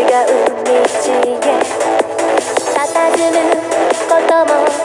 違う道へ佇むことも